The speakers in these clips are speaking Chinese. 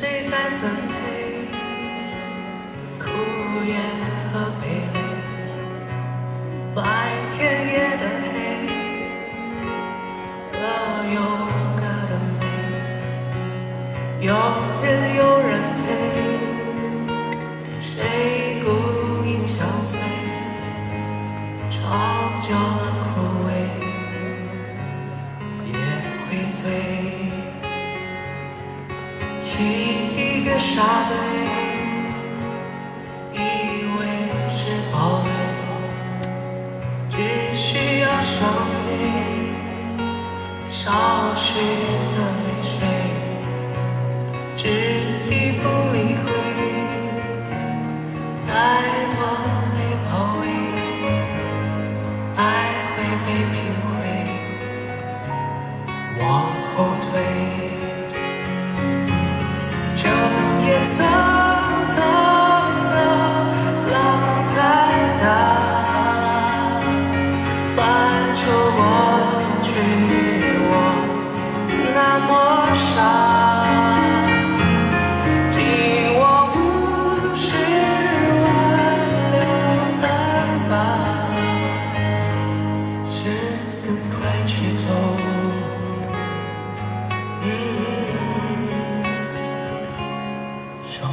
谁在分配苦也和悲泪？白天夜的黑，各有各的美，有人有人陪，谁孤影相随，长久了枯萎，也会醉。情一个傻对，以为是堡垒，只需要双臂，少许的泪水，执意不理会，太多泪包围，爱会被品味，往后退。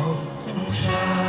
手中沙。